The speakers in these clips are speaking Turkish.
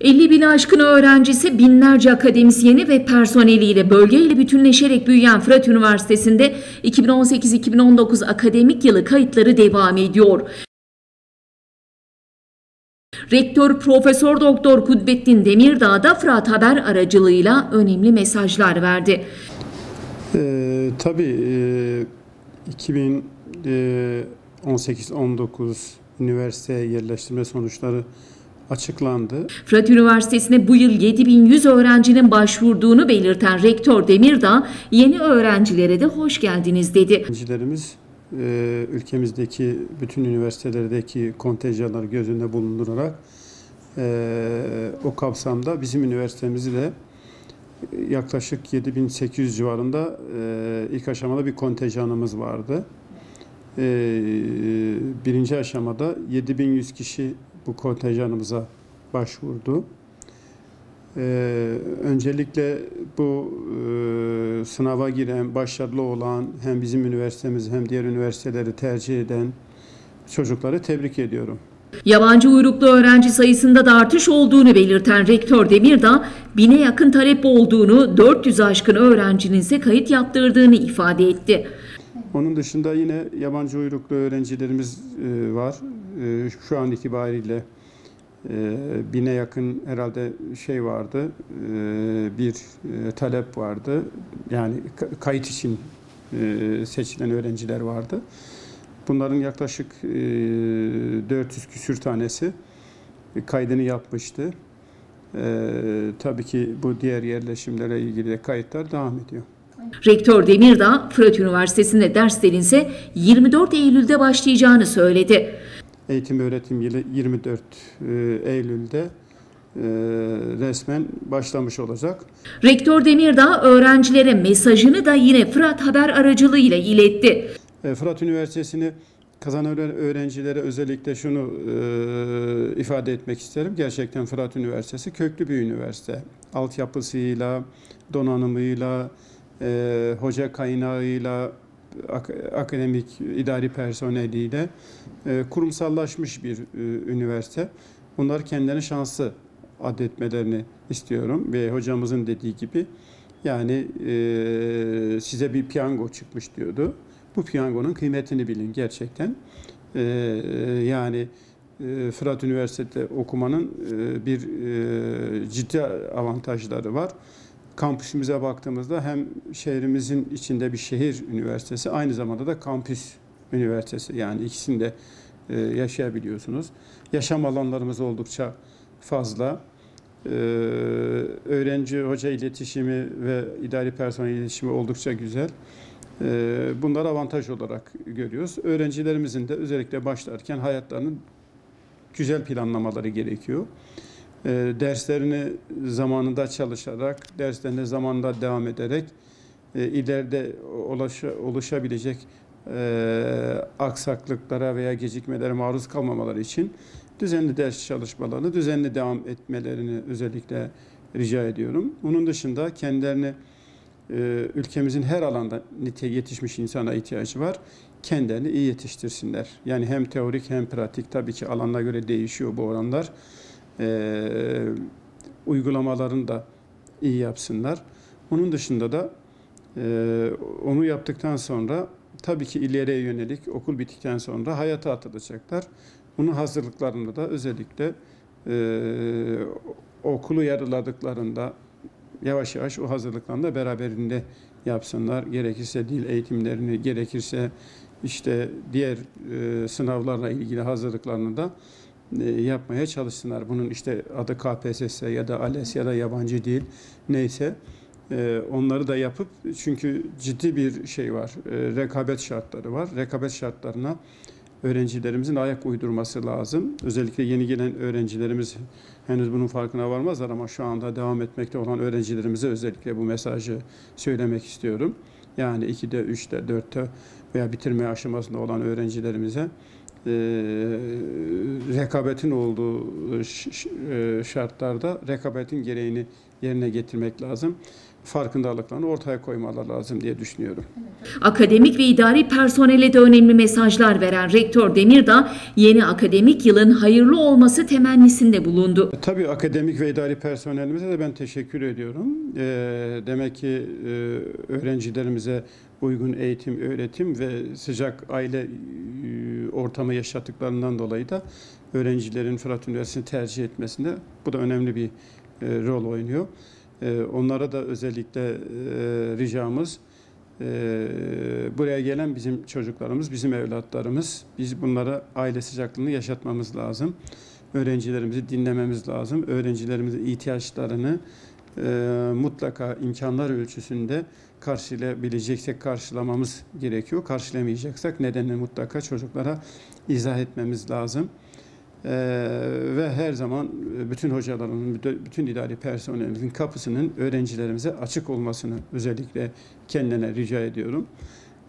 50 bin aşkın öğrencisi, binlerce akademisyeni ve personeliyle bölgeyle bütünleşerek büyüyen Fırat Üniversitesi'nde 2018-2019 akademik yılı kayıtları devam ediyor. Rektör Profesör Doktor Kudbettin Demirdağ da Fırat Haber aracılığıyla önemli mesajlar verdi. Ee, tabii e, 2018-19 üniversiteye yerleştirme sonuçları açıklandı. Fırat Üniversitesi'ne bu yıl 7100 öğrencinin başvurduğunu belirten Rektör Demirdağ, yeni öğrencilere de hoş geldiniz dedi. Öğrencilerimiz e, ülkemizdeki bütün üniversitelerdeki kontenjanları göz önünde bulundurarak e, o kapsamda bizim üniversitemizi de yaklaşık 7800 civarında e, ilk aşamada bir kontenjanımız vardı. Birinci aşamada 7100 kişi bu kontenjanımıza başvurdu. Ee, öncelikle bu e, sınava giren, başarılı olan hem bizim üniversitemiz hem diğer üniversiteleri tercih eden çocukları tebrik ediyorum. Yabancı uyruklu öğrenci sayısında da artış olduğunu belirten Rektör Demirdağ, bine yakın talep olduğunu, 400 aşkın öğrencinin ise kayıt yaptırdığını ifade etti. Onun dışında yine yabancı uyruklu öğrencilerimiz e, var. E, şu an itibariyle e, bine yakın herhalde şey vardı, bir talep vardı. Yani kayıt için seçilen öğrenciler vardı. Bunların yaklaşık 400 küsür tanesi kaydını yapmıştı. Tabii ki bu diğer yerleşimlere ilgili de kayıtlar devam ediyor. Rektör Demirdağ, Fırat Üniversitesi'nde derslerin ise 24 Eylül'de başlayacağını söyledi. Eğitim öğretim yılı 24 e, Eylül'de e, resmen başlamış olacak. Rektör Demirdağ öğrencilere mesajını da yine Fırat Haber aracılığıyla iletti. E, Fırat Üniversitesi'ni kazanan öğrencilere özellikle şunu ifade etmek isterim. Gerçekten Fırat Üniversitesi köklü bir üniversite. Altyapısıyla, donanımıyla, e, hoca kaynağıyla, ak akademik idari personeliyle e, kurumsallaşmış bir e, üniversite. Bunlar kendilerini şanslı adetmelerini istiyorum ve hocamızın dediği gibi yani e, size bir piyango çıkmış diyordu. Bu piyangonun kıymetini bilin gerçekten. E, yani e, Fırat Üniversitesi'de okumanın e, bir e, ciddi avantajları var kampüsümüze baktığımızda hem şehrimizin içinde bir şehir üniversitesi aynı zamanda da kampüs üniversitesi yani ikisinde e, yaşayabiliyorsunuz. Yaşam alanlarımız oldukça fazla. Ee, öğrenci hoca iletişimi ve idari personel iletişimi oldukça güzel. Ee, bunları avantaj olarak görüyoruz. Öğrencilerimizin de özellikle başlarken hayatlarının güzel planlamaları gerekiyor derslerini zamanında çalışarak, derslerine zamanında devam ederek e, ileride ulaşa, oluşabilecek e, aksaklıklara veya gecikmelere maruz kalmamaları için düzenli ders çalışmalarını, düzenli devam etmelerini özellikle rica ediyorum. Bunun dışında kendilerini e, ülkemizin her alanda nite yetişmiş insana ihtiyacı var. Kendilerini iyi yetiştirsinler. Yani hem teorik hem pratik tabii ki alana göre değişiyor bu oranlar e, uygulamalarını da iyi yapsınlar. Onun dışında da e, onu yaptıktan sonra tabii ki ileriye yönelik okul bittikten sonra hayata atılacaklar. Bunun hazırlıklarında da özellikle e, okulu yarıladıklarında yavaş yavaş o hazırlıklarını da beraberinde yapsınlar. Gerekirse dil eğitimlerini, gerekirse işte diğer e, sınavlarla ilgili hazırlıklarını da yapmaya çalışsınlar. Bunun işte adı KPSS ya da ALES ya da yabancı dil neyse e, onları da yapıp çünkü ciddi bir şey var. E, rekabet şartları var. Rekabet şartlarına öğrencilerimizin ayak uydurması lazım. Özellikle yeni gelen öğrencilerimiz henüz bunun farkına varmazlar ama şu anda devam etmekte olan öğrencilerimize özellikle bu mesajı söylemek istiyorum. Yani 2'de, 3'te, 4'te veya bitirme aşamasında olan öğrencilerimize e, rekabetin olduğu e, şartlarda rekabetin gereğini yerine getirmek lazım. Farkındalıklarını ortaya koymaları lazım diye düşünüyorum. Akademik ve idari personele de önemli mesajlar veren Rektör Demirdağ, yeni akademik yılın hayırlı olması temennisinde bulundu. Tabii akademik ve idari personelimize de ben teşekkür ediyorum. Ee, demek ki e, öğrencilerimize uygun eğitim, öğretim ve sıcak aile e, ortamı yaşattıklarından dolayı da öğrencilerin Fırat Üniversitesi'ni tercih etmesinde bu da önemli bir e, rol oynuyor. E, onlara da özellikle e, ricamız buraya gelen bizim çocuklarımız, bizim evlatlarımız. Biz bunlara aile sıcaklığını yaşatmamız lazım öğrencilerimizi dinlememiz lazım. Öğrencilerimizin ihtiyaçlarını e, mutlaka imkanlar ölçüsünde karşılayabileceksek karşılamamız gerekiyor. Karşılamayacaksak nedenini mutlaka çocuklara izah etmemiz lazım. E, ve her zaman bütün hocaların, bütün idari personelimizin kapısının öğrencilerimize açık olmasını özellikle kendine rica ediyorum.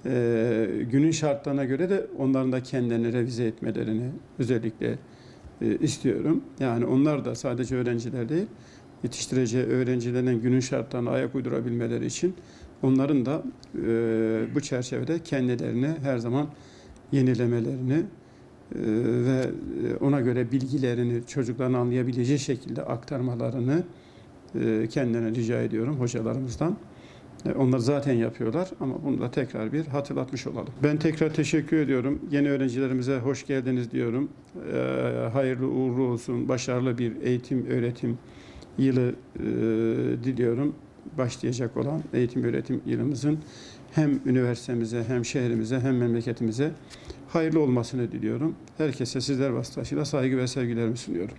E, günün şartlarına göre de onların da kendilerini revize etmelerini özellikle e, istiyorum. Yani onlar da sadece öğrenciler değil, yetiştireceği öğrencilerin günün şartlarına ayak uydurabilmeleri için onların da e, bu çerçevede kendilerini her zaman yenilemelerini e, ve e, ona göre bilgilerini çocukların anlayabileceği şekilde aktarmalarını e, kendilerine rica ediyorum hocalarımızdan. E, Onlar zaten yapıyorlar ama bunu da tekrar bir hatırlatmış olalım. Ben tekrar teşekkür ediyorum. Yeni öğrencilerimize hoş geldiniz diyorum. E, Hayırlı uğurlu olsun, başarılı bir eğitim öğretim yılı e, diliyorum. Başlayacak olan eğitim öğretim yılımızın hem üniversitemize hem şehrimize hem memleketimize hayırlı olmasını diliyorum. Herkese sizler vasıtasıyla saygı ve sevgilerimi sunuyorum.